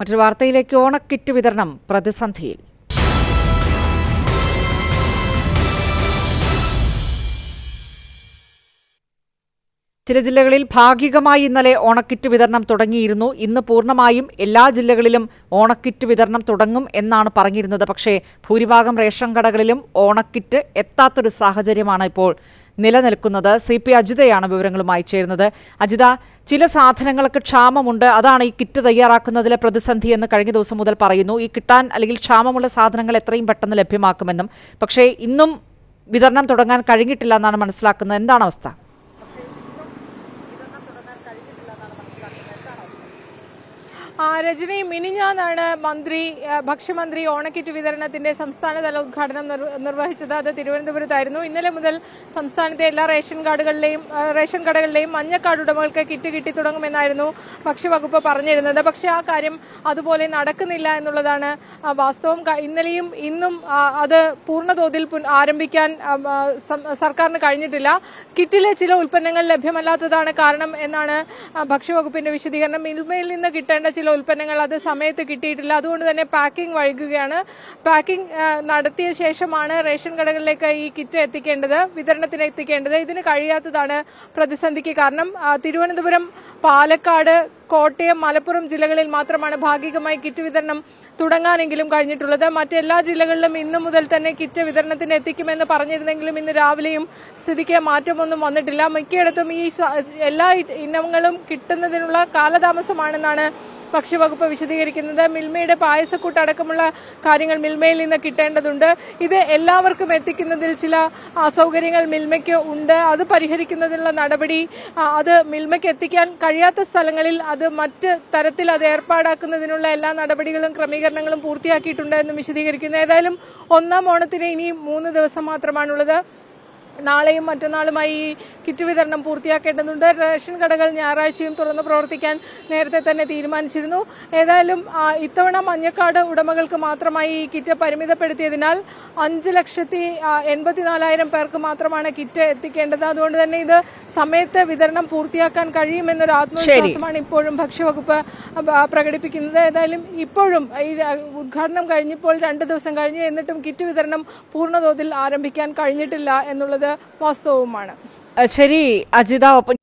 മറ്റൊരു വാർത്തയിലേക്ക് ഓണക്കിറ്റ് വിതരണം പ്രതിസന്ധിയിൽ. ചില ജില്ലകളിൽ ഭാഗികമായി ഇന്നലെ ഓണക്കിറ്റ് വിതരണം തുടങ്ങിയിരുന്നു. ഇന്ന് പൂർണമായും എല്ലാ ജില്ലകളിലും ഓണക്കിറ്റ് വിതരണം തുടങ്ങും എന്നാണ് പറഞ്ഞിരുന്നത്. പക്ഷേ ഭൂരിഭാഗം റേഷൻ കടകളിലും ഓണക്കിറ്റ് എത്താത്തൊരു സാഹചര്യമാണ് ഇപ്പോൾ നിലനിൽക്കുന്നത് സി പി അജിതയാണ് വിവരങ്ങളുമായി ചേരുന്നത്. അജിത ചില സാധനങ്ങൾക്ക് ക്ഷാമമുണ്ട്. അതാണ് ഈ കിറ്റ് തയ്യാറാക്കുന്നതിലെ പ്രതിസന്ധി എന്ന് കഴിഞ്ഞ ദിവസം മുതൽ പറയുന്നു. ഈ കിട്ടാൻ അല്ലെങ്കിൽ ക്ഷാമമുള്ള സാധനങ്ങൾ എത്രയും പെട്ടെന്ന് ലഭ്യമാക്കുമെന്നും. പക്ഷേ ഇന്നും വിതരണം തുടങ്ങാൻ കഴിഞ്ഞിട്ടില്ല എന്നാണ് മനസ്സിലാക്കുന്നത്. എന്താണ് അവസ്ഥ? രജനി മിനിഞ്ഞാന്നാണ് മന്ത്രി ഭക്ഷ്യമന്ത്രി ഓണക്കിറ്റ് വിതരണത്തിന്റെ സംസ്ഥാനതല ഉദ്ഘാടനം നിർ- നിർവഹിച്ചത്. അത് തിരുവനന്തപുരത്തായിരുന്നു. ഇന്നലെ മുതൽ സംസ്ഥാനത്തെ എല്ലാ റേഷൻ കാർഡുകളിലെയും റേഷൻ കടകളിലെയും മഞ്ഞക്കാർഡ് ഉടമകൾക്ക് കിറ്റ് കിട്ടി തുടങ്ങുമെന്നായിരുന്നു ഭക്ഷ്യവകുപ്പ് പറഞ്ഞിരുന്നത്. പക്ഷെ ആ കാര്യം അതുപോലെ നടക്കുന്നില്ല എന്നുള്ളതാണ് വാസ്തവം. ഇന്നലെയും ഇന്നും അത് പൂർണതോതിൽ ആരംഭിക്കാൻ സർക്കാരിന് കഴിഞ്ഞിട്ടില്ല. കിറ്റിലെ ചില ഉൽപ്പന്നങ്ങൾ ലഭ്യമല്ലാത്തതാണ് കാരണം എന്നാണ് ഭക്ഷ്യവകുപ്പിന്റെ വിശദീകരണം. മിൽമയിൽ നിന്ന് കിട്ടേണ്ട ചില ഉൽപ്പന്നങ്ങൾ അത് സമയത്ത് കിട്ടിയിട്ടില്ല. അതുകൊണ്ട് തന്നെ പാക്കിംഗ് വൈകുകയാണ്. പാക്കിംഗ് നടത്തിയ ശേഷമാണ് റേഷൻ കടകളിലേക്ക് ഈ കിറ്റ് എത്തിക്കേണ്ടത് വിതരണത്തിന് എത്തിക്കേണ്ടത്. ഇതിന് കഴിയാത്തതാണ് പ്രതിസന്ധിക്ക് കാരണം തിരുവനന്തപുരം പാലക്കാട് കോട്ടയം മലപ്പുറം ജില്ലകളിൽ മാത്രമാണ് ഭാഗികമായി കിറ്റ് വിതരണം തുടങ്ങാനെങ്കിലും കഴിഞ്ഞിട്ടുള്ളത്. മറ്റെല്ലാ ജില്ലകളിലും ഇന്നു മുതൽ തന്നെ കിറ്റ് വിതരണത്തിന് എത്തിക്കുമെന്ന് പറഞ്ഞിരുന്നെങ്കിലും ഇന്ന് രാവിലെയും സ്ഥിതിക്ക് മാറ്റമൊന്നും വന്നിട്ടില്ല. മിക്കയിടത്തും ഈ എല്ലാ ഇനങ്ങളും കിട്ടുന്നതിനുള്ള കാലതാമസമാണെന്നാണ് ഭക്ഷ്യവകുപ്പ് വിശദീകരിക്കുന്നത് മിൽമയുടെ പായസക്കൂട്ട് അടക്കമുള്ള കാര്യങ്ങൾ മിൽമയിൽ നിന്ന് കിട്ടേണ്ടതുണ്ട്. ഇത് എല്ലാവർക്കും എത്തിക്കുന്നതിൽ ചില അസൗകര്യങ്ങൾ മിൽമയ്ക്ക് ഉണ്ട്. അത് പരിഹരിക്കുന്നതിനുള്ള നടപടി അത് മിൽമയ്ക്ക് എത്തിക്കാൻ കഴിയാത്ത സ്ഥലങ്ങളിൽ അത് മറ്റ് തരത്തിൽ അത് ഏർപ്പാടാക്കുന്നതിനുള്ള എല്ലാ നടപടികളും ക്രമീകരണങ്ങളും പൂർത്തിയാക്കിയിട്ടുണ്ട് എന്ന് വിശദീകരിക്കുന്നു. ഏതായാലും ഒന്നാം ഓണത്തിന് ഇനി മൂന്ന് ദിവസം മാത്രമാണുള്ളത്. നാളെയും മറ്റന്നാളുമായി ഈ കിറ്റ് വിതരണം പൂർത്തിയാക്കേണ്ടതുണ്ട്. റേഷൻ കടകൾ ഞായറാഴ്ചയും തുറന്ന് പ്രവർത്തിക്കാൻ നേരത്തെ തന്നെ തീരുമാനിച്ചിരുന്നു. ഏതായാലും ഇത്തവണ മഞ്ഞക്കാട് ഉടമകൾക്ക് മാത്രമായി ഈ കിറ്റ് പരിമിതപ്പെടുത്തിയതിനാൽ അഞ്ച് ലക്ഷത്തി ആ, എൺപത്തിനാലായിരം പേർക്ക് മാത്രമാണ് കിറ്റ് എത്തിക്കേണ്ടത്. അതുകൊണ്ട് തന്നെ ഇത് സമയത്ത് വിതരണം പൂർത്തിയാക്കാൻ കഴിയുമെന്നൊരു ആത്മവിശ്വാസമാണ് ഇപ്പോഴും ഭക്ഷ്യവകുപ്പ് പ്രകടിപ്പിക്കുന്നത്. ഏതായാലും ഇപ്പോഴും ഈ ഉദ്ഘാടനം കഴിഞ്ഞപ്പോൾ രണ്ട് ദിവസം കഴിഞ്ഞു. എന്നിട്ടും കിറ്റ് വിതരണം പൂർണതോതിൽ ആരംഭിക്കാൻ കഴിഞ്ഞിട്ടില്ല എന്നുള്ളത് വാസ്തവവുമാണ്. ശരി അജിത ഒപ്പം